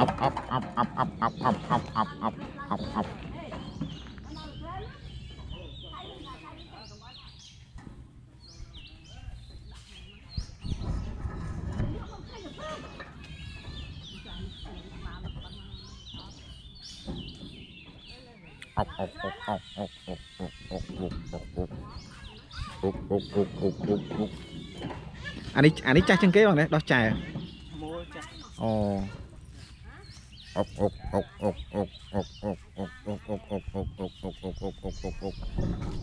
ốc ốc ốc ốc ốc ốc ốc ốc ốc ốc ốc ốc anh ấy anh ấy chắc chân kế bằng đấy đó chài à ồ oh. ok ok ok ok ok ok ok ok ok ok ok ok ok ok